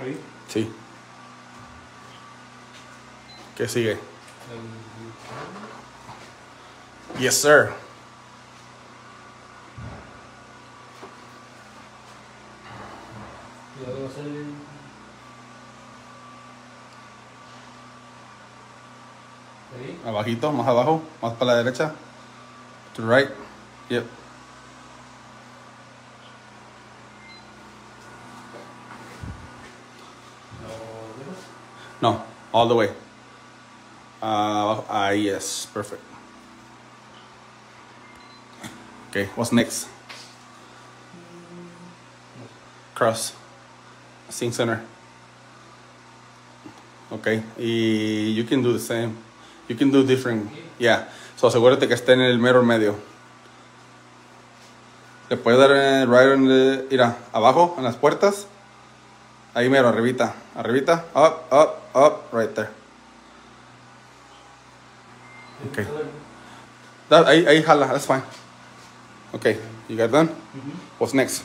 Ahí. Sí. ¿Qué sigue? El- Yes, sir. Abajito, más abajo, más para la derecha. To the right. Yep. No, all the way. Uh, ah, yes, perfect. Okay, what's next? Cross. Sync center. Okay, y you can do the same. You can do different. Yeah, so asegúrate que esté en el mero medio. Le puedes dar eh, right on the, mira, abajo, en las puertas. Ahí mero, arribita, arribita, up, up, up, right there. Okay. That, ahí, ahí jala, that's fine. Okay, you got done? What's next?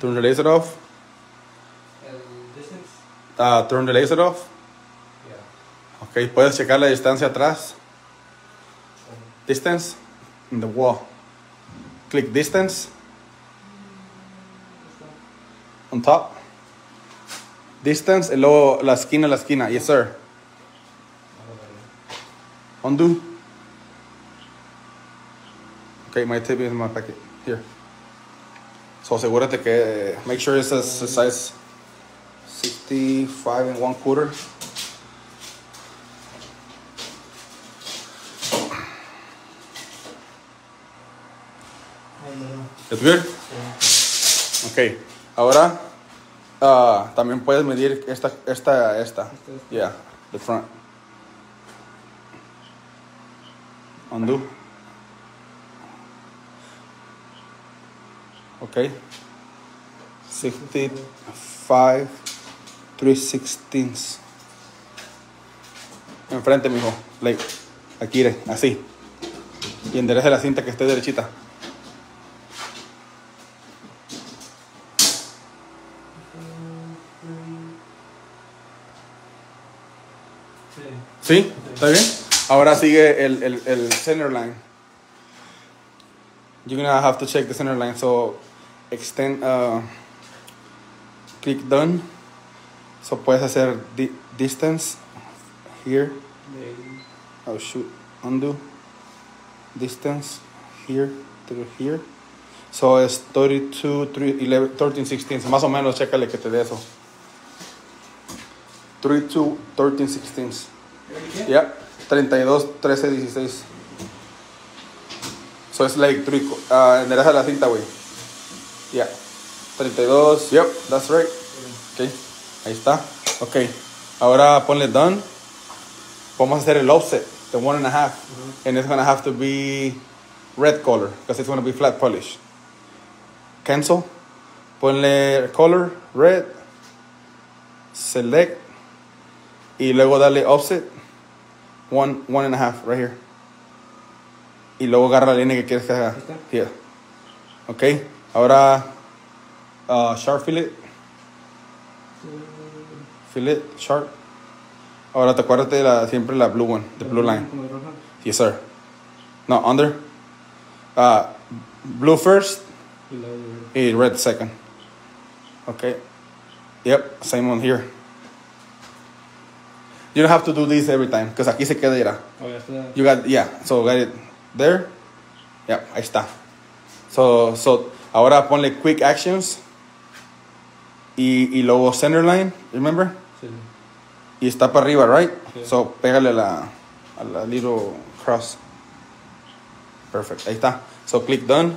Turn the laser off. Uh, turn the laser off. Yeah. Okay, puedes checar la distancia atrás. Distance in the wall. Click distance on top. Distance y luego la esquina, la esquina. Yes, sir. Undo. Okay, my tape is in my packet. Here. So asegúrate que make sure it's a size 65 and one quarter. Ahí mero. It's good? Sí. Ok. Ahora ah, también puedes medir esta, esta, esta. Yeah, the front. Undo. Ok. 65, 3 sixteenths. Enfrente, mijo. Like, aquí, así. Y enderece la cinta que esté derechita. Sí. ¿Está bien? Ahora sigue el, el, el center line. You're gonna have to check the center line. So extend, uh, click done. So puedes hacer di- distance here. Oh shoot, undo. Distance here to here. So es 32, 3, 11, 13, 16. Más o menos, chécale que te dé eso. 32, 13, 16. ¿Qué? Yeah, 32, 13, 16. So it's like three, qu- uh, endereza la cinta, güey. Yeah. 32, yep, that's right. Ok, ahí está. Ok, ahora ponle done. Vamos a hacer el offset, the one and a half. And it's gonna have to be red color, because it's gonna be flat polish. Cancel. Ponle color, red. Select. Y luego dale offset. One, one and a half, right here. Y luego agarra la línea que quieres que haga. Here. Ok, ahora uh, sharp fillet. Fillet, sharp. Ahora te acuérdate de la, siempre la blue one, the blue line. Yes, sir. No, under. Uh, blue first Y luego de- y red second. Okay. Yep, same one here. You don't have to do this every time, because aquí se queda oh, ya. Oh. You got, yeah, so got it there. Yep, ahí está. So, so, ahora ponle quick actions. Y, y luego center line, remember? Sí. Y está para arriba, right? Sí. So, pégale a la, a la little cross. Perfect, ahí está. So, click done.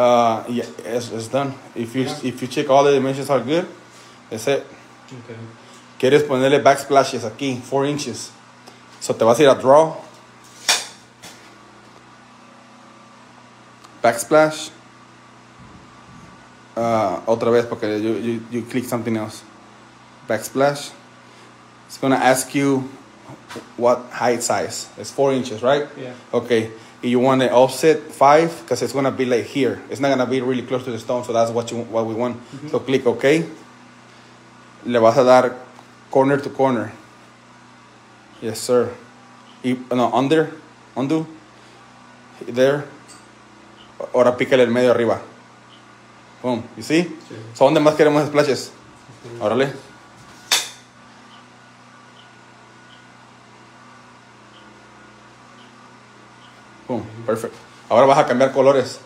Uh, yeah, it's, it's done. If you, Yeah. if you check all the dimensions are good, that's it. Okay. Quieres ponerle backsplashes aquí, 4 inches. So, te vas a ir a draw. Backsplash. Uh, otra vez porque you, you, you click something else. Backsplash. It's gonna ask you what height size. It's 4 inches, right? Yeah. Okay. you want to offset five because it's gonna be like here. It's not gonna be really close to the stone, so that's what you what we want. Mm-hmm. So click OK. Le vas a dar corner to corner. Yes, sir. Y, no, under, undo. There. Ahora pícale el medio arriba. Boom. You see? Sí. So, ¿dónde más queremos splashes? Órale. Boom, perfect. Ahora vas a cambiar colores.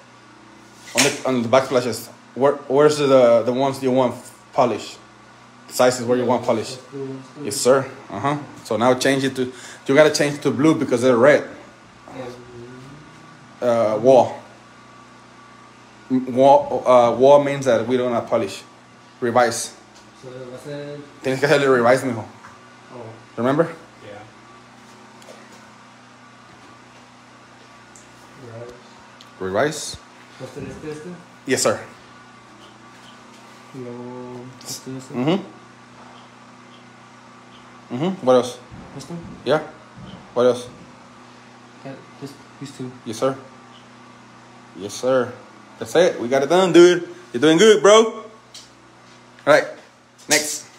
On the, on the backsplashes. Where, where's the, the ones you want polish? Sizes where you want polish. Yes, sir. Uh huh. So now change it to, you gotta change to blue because they're red. Uh, wall. Wall, uh, wall means that we don't have polish. Revise. So va a ser. Tienes que hacerle revise, mijo. Oh, Remember? yeah. Right. Revise. Va a ser este, este. Yes, sir. Y luego este, este. Mm-hmm. Mm-hmm. What else? Yeah. What else? Just these two. Yes, sir. Yes, sir. That's it. We got it done, dude. You're doing good, bro. All right. Next.